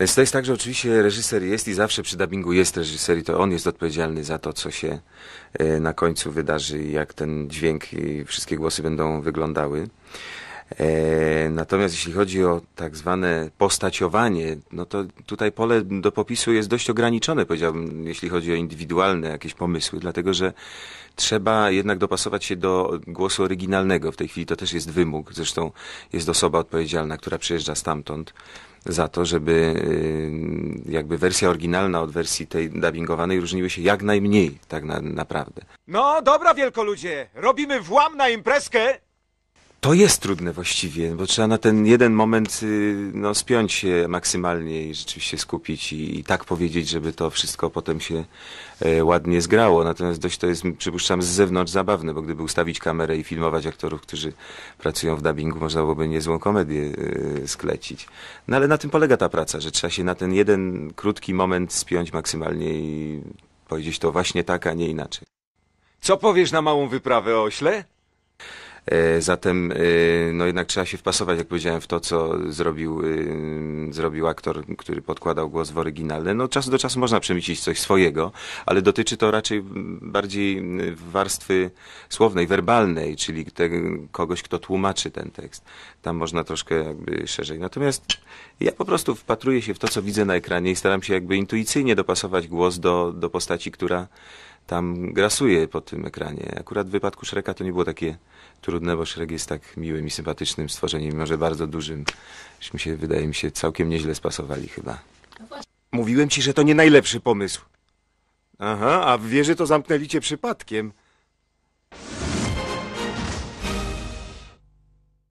Więc to jest tak, że oczywiście reżyser jest i zawsze przy dubbingu jest reżyser i to on jest odpowiedzialny za to, co się e, na końcu wydarzy i jak ten dźwięk i wszystkie głosy będą wyglądały. E, Natomiast jeśli chodzi o tak zwane postaciowanie, no to tutaj pole do popisu jest dość ograniczone, powiedziałbym, jeśli chodzi o indywidualne jakieś pomysły, dlatego że trzeba jednak dopasować się do głosu oryginalnego. W tej chwili to też jest wymóg. Zresztą jest osoba odpowiedzialna, która przyjeżdża stamtąd za to, żeby y, jakby wersja oryginalna od wersji tej dubbingowanej różniły się jak najmniej, tak na, naprawdę. No dobra, wielkoludzie, robimy włam na imprezkę. To jest trudne właściwie, bo trzeba na ten jeden moment y, no, spiąć się maksymalnie i rzeczywiście skupić i, i tak powiedzieć, żeby to wszystko potem się e, ładnie zgrało. Natomiast dość to jest, przypuszczam, z zewnątrz zabawne, bo gdyby ustawić kamerę i filmować aktorów, którzy pracują w dubbingu, można byłoby niezłą komedię e, sklecić. No ale na tym polega ta praca, że trzeba się na ten jeden krótki moment spiąć maksymalnie i powiedzieć to właśnie tak, a nie inaczej. Co powiesz na małą wyprawę ośle? E, Zatem e, no jednak trzeba się wpasować, jak powiedziałem, w to, co zrobił, e, zrobił aktor, który podkładał głos w oryginalne. No czasu do czasu można przemycić coś swojego, ale dotyczy to raczej bardziej warstwy słownej, werbalnej, czyli te, kogoś, kto tłumaczy ten tekst. Tam można troszkę jakby szerzej. Natomiast ja po prostu wpatruję się w to, co widzę na ekranie i staram się jakby intuicyjnie dopasować głos do, do postaci, która tam grasuje po tym ekranie. Akurat w wypadku Shreka to nie było takie trudne, bo Shrek jest tak miłym i sympatycznym stworzeniem, mimo że bardzo dużym. Żeśmy się, wydaje mi się, całkiem nieźle spasowali chyba. Mówiłem ci, że to nie najlepszy pomysł. Aha, a w wieży to zamknęli cię przypadkiem.